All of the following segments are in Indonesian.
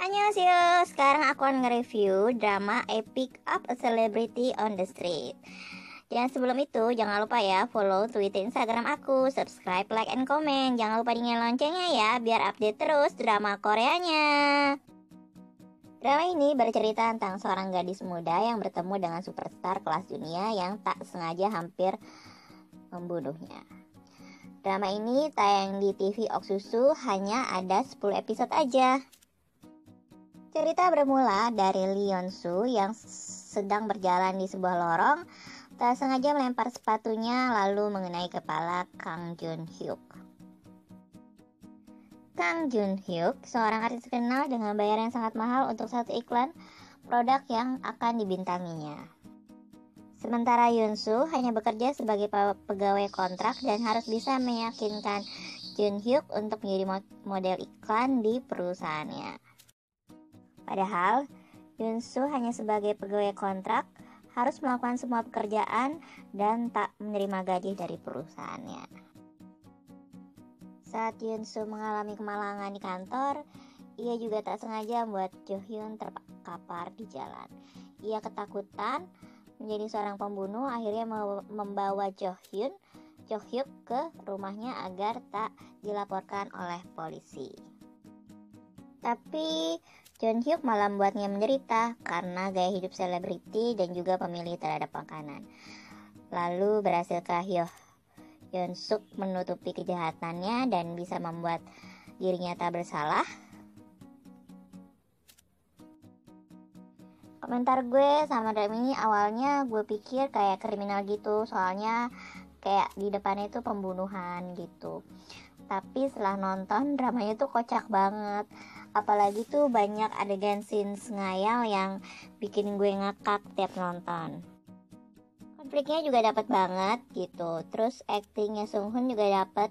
Annyeonghaseyo, sekarang aku akan nge-review drama Epic Up a Celebrity on the Street. Dan sebelum itu, jangan lupa ya follow Twitter Instagram aku, subscribe, like, and comment. Jangan lupa dingin loncengnya ya, biar update terus drama Koreanya. Drama ini bercerita tentang seorang gadis muda yang bertemu dengan superstar kelas dunia yang tak sengaja hampir membunuhnya. Drama ini tayang di TV Oksusu hanya ada 10 episode aja. Cerita bermula dari Lee Yeon Soo yang sedang berjalan di sebuah lorong, tak sengaja melempar sepatunya lalu mengenai kepala Kang Jun Hyuk. Kang Jun Hyuk, seorang artis terkenal dengan bayaran yang sangat mahal untuk satu iklan produk yang akan dibintanginya. Sementara Yoon Soo hanya bekerja sebagai pegawai kontrak dan harus bisa meyakinkan Jun Hyuk untuk menjadi model iklan di perusahaannya. Padahal, Yunsu hanya sebagai pegawai kontrak harus melakukan semua pekerjaan dan tak menerima gaji dari perusahaannya. Saat Yunsu mengalami kemalangan di kantor, ia juga tak sengaja membuat Jo Hyun terkapar di jalan. Ia ketakutan menjadi seorang pembunuh, akhirnya membawa Jo Hyun Jo Hyuk ke rumahnya agar tak dilaporkan oleh polisi. Tapi John Hyuk malah membuatnya menderita karena gaya hidup selebriti dan juga pemilih terhadap makanan. Lalu berhasilkah Hyo Yeon Suk menutupi kejahatannya dan bisa membuat dirinya tak bersalah? Komentar gue sama drama ini awalnya gue pikir kayak kriminal gitu soalnya kayak di depannya itu pembunuhan gitu tapi setelah nonton dramanya tuh kocak banget. Apalagi tuh banyak adegan scenes ngayal yang bikin gue ngakak tiap nonton. Konfliknya juga dapat banget gitu. Terus actingnya Sung Hoon juga dapat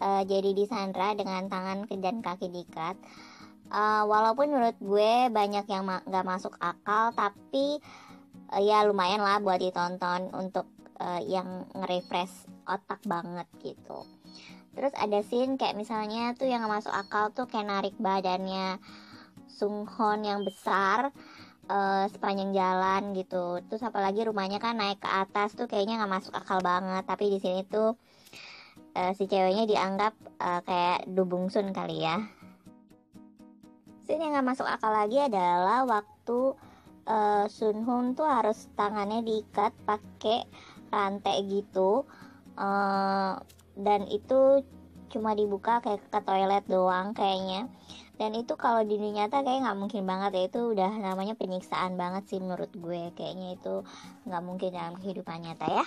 uh, jadi Sandra dengan tangan dan kaki dikat uh, walaupun menurut gue banyak yang ma gak masuk akal tapi uh, ya lumayan lah buat ditonton untuk uh, yang nge-refresh otak banget gitu. Terus ada scene kayak misalnya tuh yang masuk akal tuh kayak narik badannya Sung Hon yang besar uh, sepanjang jalan gitu. Terus apalagi rumahnya kan naik ke atas tuh kayaknya nggak masuk akal banget. Tapi di sini tuh uh, si ceweknya dianggap uh, kayak dubung sun kali ya. Scene yang nggak masuk akal lagi adalah waktu uh, Sun Hun tuh harus tangannya diikat pakai rantai gitu uh, dan itu cuma dibuka kayak ke toilet doang kayaknya. Dan itu kalau di dunia nyata kayak nggak mungkin banget ya. Itu udah namanya penyiksaan banget sih menurut gue. Kayaknya itu nggak mungkin dalam kehidupan nyata ya.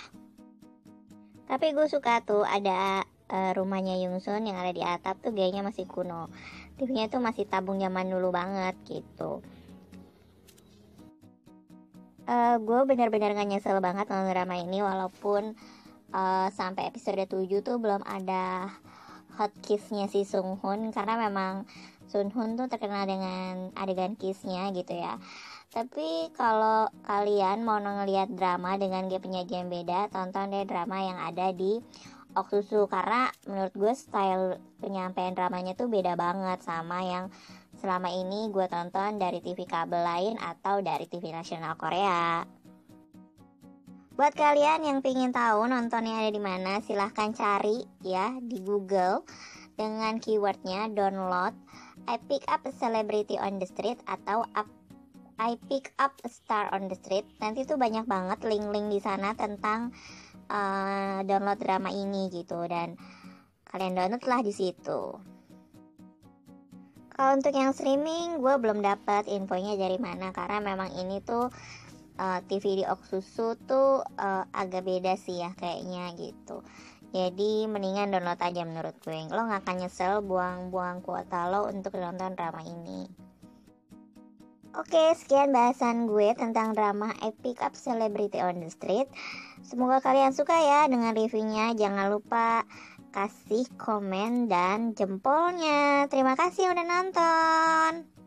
Tapi gue suka tuh ada uh, rumahnya Yungsun yang ada di atap tuh gayanya masih kuno. TV-nya tuh masih tabung zaman dulu banget gitu. Uh, gue bener-bener gak nyesel banget nonton drama ini walaupun uh, sampai episode 7 tuh belum ada hot kissnya si Sung Hoon karena memang Sun Hoon tuh terkenal dengan adegan kissnya gitu ya tapi kalau kalian mau ngeliat drama dengan gaya penyajian beda tonton deh drama yang ada di Oksusu karena menurut gue style penyampaian dramanya tuh beda banget sama yang selama ini gue tonton dari TV kabel lain atau dari TV nasional Korea. Buat kalian yang pengen tahu nontonnya ada di mana, silahkan cari ya di Google dengan keywordnya download I pick up a celebrity on the street atau up, I pick up a star on the street. Nanti tuh banyak banget link-link di sana tentang uh, download drama ini gitu dan kalian download lah di situ. Kalau untuk yang streaming, gue belum dapat infonya dari mana karena memang ini tuh uh, eh, TV di Oksusu tuh uh, agak beda sih ya kayaknya gitu jadi mendingan download aja menurut gue lo gak akan nyesel buang-buang kuota lo untuk nonton drama ini Oke, sekian bahasan gue tentang drama Epic Up Celebrity on the Street. Semoga kalian suka ya dengan reviewnya. Jangan lupa kasih komen dan jempolnya. Terima kasih udah nonton.